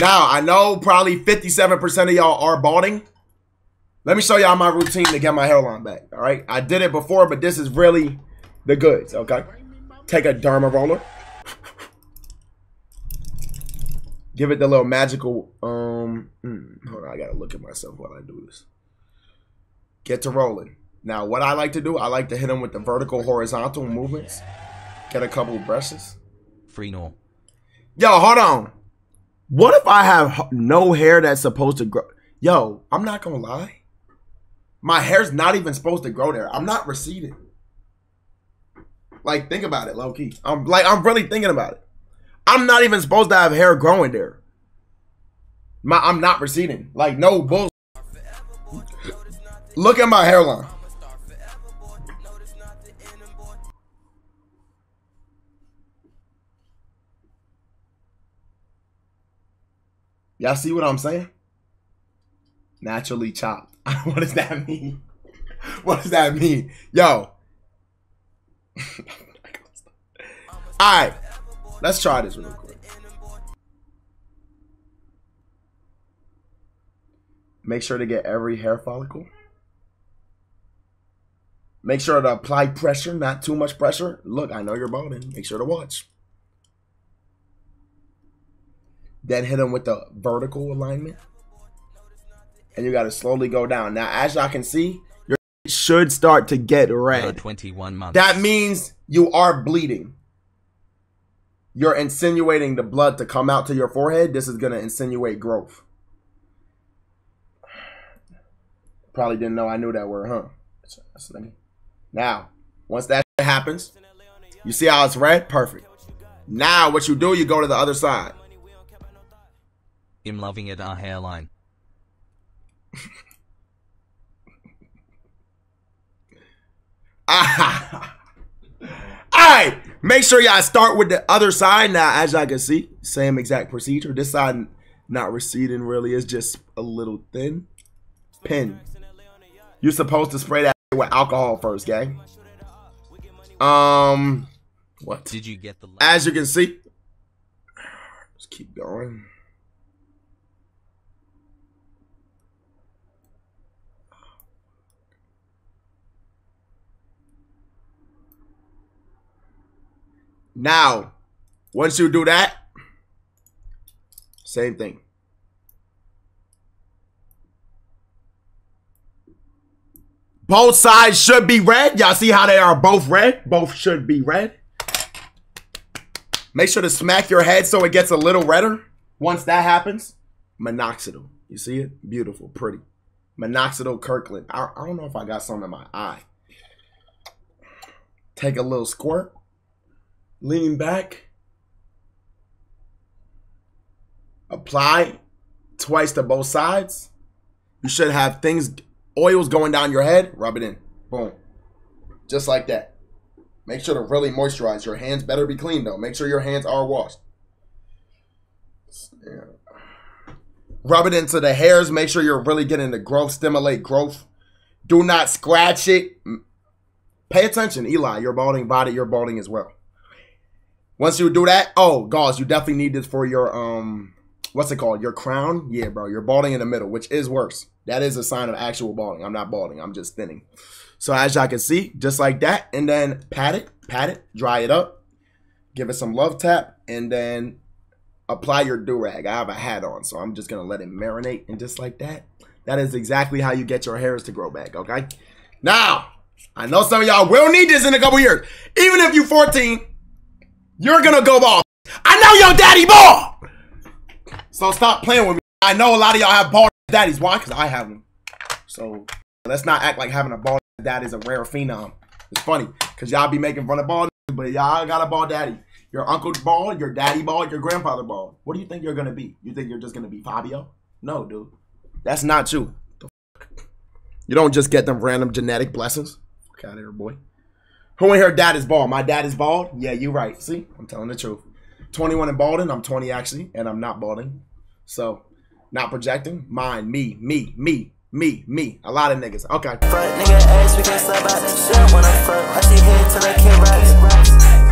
Now, I know probably 57% of y'all are balding. Let me show y'all my routine to get my hairline back. All right. I did it before, but this is really the goods. Okay. Take a derma roller. Give it the little magical. Um, hmm, hold on. I got to look at myself while I do this. Get to rolling. Now, what I like to do, I like to hit them with the vertical, horizontal movements. Get a couple brushes. Free no. Yo, hold on. What if I have no hair that's supposed to grow? Yo, I'm not gonna lie. My hair's not even supposed to grow there. I'm not receding. Like, think about it, low key. I'm like, I'm really thinking about it. I'm not even supposed to have hair growing there. My, I'm not receding. Like, no bull. Look at my hairline. Y'all see what I'm saying? Naturally chopped. what does that mean? What does that mean? Yo. Alright. Let's try this real quick. Make sure to get every hair follicle. Make sure to apply pressure, not too much pressure. Look, I know you're balding. Make sure to watch. Then hit them with the vertical alignment. And you got to slowly go down. Now, as y'all can see, your should start to get red. 21 months. That means you are bleeding. You're insinuating the blood to come out to your forehead. This is going to insinuate growth. Probably didn't know I knew that word, huh? Now, once that happens, you see how it's red? Perfect. Now, what you do, you go to the other side. I'm loving it, our hairline. Alright, make sure y'all start with the other side. Now, as y'all can see, same exact procedure. This side not receding really, it's just a little thin. Pin. You're supposed to spray that with alcohol first, gang. Um, what? Did you get the? As you can see, let's keep going. Now, once you do that, same thing. Both sides should be red. Y'all see how they are both red? Both should be red. Make sure to smack your head so it gets a little redder. Once that happens, minoxidil. You see it? Beautiful, pretty. Minoxidil Kirkland. I, I don't know if I got some in my eye. Take a little squirt. Lean back. Apply twice to both sides. You should have things, oils going down your head. Rub it in. Boom. Just like that. Make sure to really moisturize. Your hands better be clean though. Make sure your hands are washed. Rub it into the hairs. Make sure you're really getting the growth. Stimulate growth. Do not scratch it. Pay attention, Eli. You're balding body. You're balding as well. Once you do that, oh, gauze, you definitely need this for your um, what's it called? Your crown? Yeah, bro. You're balding in the middle, which is worse. That is a sign of actual balding. I'm not balding. I'm just thinning. So as y'all can see, just like that, and then pat it, pat it, dry it up, give it some love tap, and then apply your do rag. I have a hat on, so I'm just gonna let it marinate, and just like that, that is exactly how you get your hairs to grow back. Okay. Now, I know some of y'all will need this in a couple years. Even if you're 14 you're gonna go bald. I know your daddy bald. So stop playing with me. I know a lot of y'all have bald daddies. Why? Because I have them. So let's not act like having a bald dad is a rare phenom. It's funny because y'all be making fun of bald, but y'all got a bald daddy. Your uncle's bald, your daddy bald, your grandfather bald. What do you think you're gonna be? You think you're just gonna be Fabio? No, dude. That's not true. You don't just get them random genetic blessings. Fuck out of here, boy. Who in here dad is bald? My dad is bald? Yeah, you're right. See? I'm telling the truth. 21 and balding. I'm 20 actually, and I'm not balding. So, not projecting. Mine, me, me, me, me, me. A lot of niggas. Okay. Front nigga ass, we can slap out shit when I front. I see head till I can't rise.